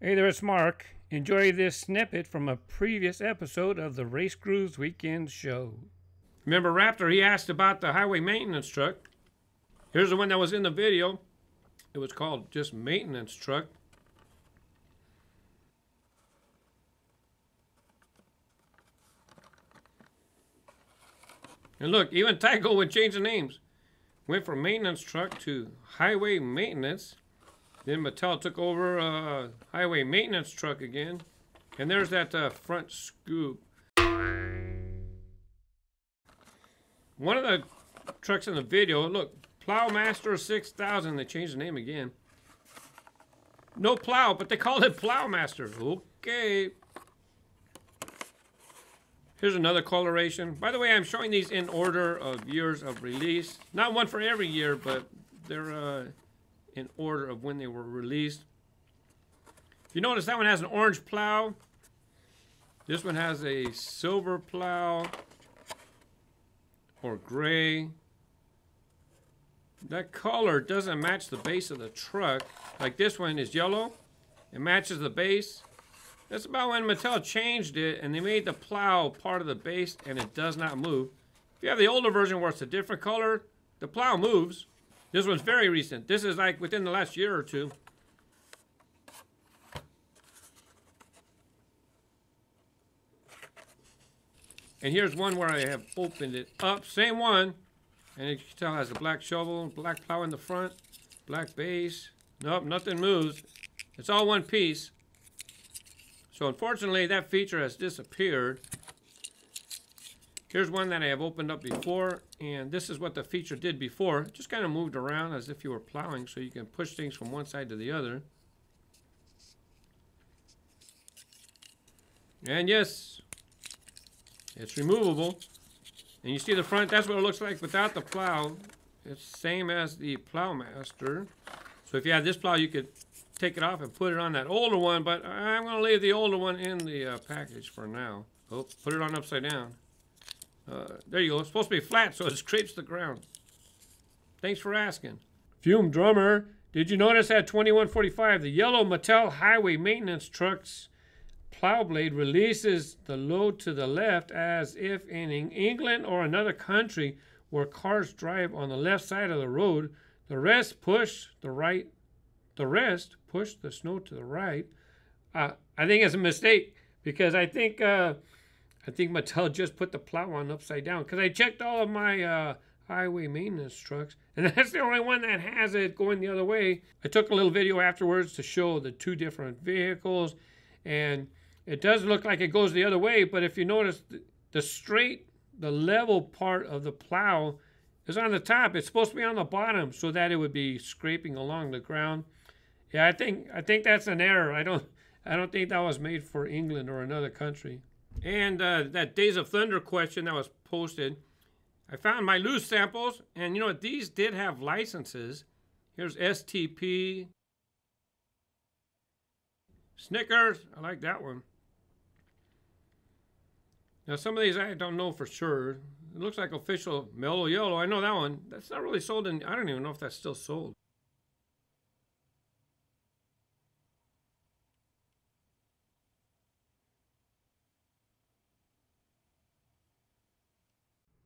Hey there, it's Mark. Enjoy this snippet from a previous episode of the Race Grooves Weekend Show. Remember Raptor, he asked about the highway maintenance truck. Here's the one that was in the video. It was called just maintenance truck. And look, even Tyco would change the names. Went from maintenance truck to highway maintenance. Then Mattel took over uh, highway maintenance truck again. And there's that uh, front scoop. One of the trucks in the video, look, Plowmaster 6000. They changed the name again. No plow, but they called it Plowmaster. Okay. Here's another coloration. By the way, I'm showing these in order of years of release. Not one for every year, but they're uh, in order of when they were released. If you notice, that one has an orange plow. This one has a silver plow or gray. That color doesn't match the base of the truck. Like this one is yellow. It matches the base. That's about when Mattel changed it and they made the plow part of the base and it does not move. If you have the older version where it's a different color, the plow moves. This one's very recent. This is like within the last year or two. And here's one where I have opened it up. Same one. And you can tell it has a black shovel, black plow in the front, black base. Nope, nothing moves. It's all one piece. So unfortunately, that feature has disappeared. Here's one that I have opened up before, and this is what the feature did before. It just kind of moved around as if you were plowing, so you can push things from one side to the other. And yes, it's removable. And you see the front, that's what it looks like without the plow. It's same as the Plowmaster. So if you had this plow, you could take it off and put it on that older one, but I'm going to leave the older one in the uh, package for now. Oh, put it on upside down. Uh, there you go. It's supposed to be flat, so it scrapes the ground. Thanks for asking. Fume Drummer, did you notice at 2145, the yellow Mattel highway maintenance trucks plow blade releases the load to the left as if in England or another country where cars drive on the left side of the road, the rest push the right the rest push the snow to the right. Uh, I think it's a mistake because I think uh, I think Mattel just put the plow on upside down because I checked all of my uh, highway maintenance trucks and that's the only one that has it going the other way. I took a little video afterwards to show the two different vehicles and it does look like it goes the other way but if you notice the, straight the level part of the plow is on the top. It's supposed to be on the bottom so that it would be scraping along the ground. Yeah, I think I think that's an error. I don't I don't think that was made for England or another country. And uh, that Days of Thunder question that was posted, I found my loose samples, and you know what? these did have licenses. Here's STP, Snickers. I like that one. Now some of these I don't know for sure. It looks like official Mellow Yellow. I know that one. That's not really sold in. I don't even know if that's still sold.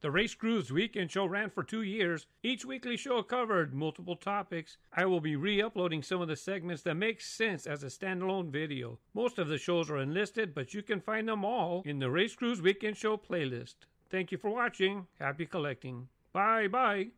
The Race Grooves Weekend Show ran for two years. Each weekly show covered multiple topics. I will be re uploading some of the segments that make sense as a standalone video. Most of the shows are enlisted, but you can find them all in the Race Grooves Weekend Show playlist. Thank you for watching. Happy collecting. Bye bye.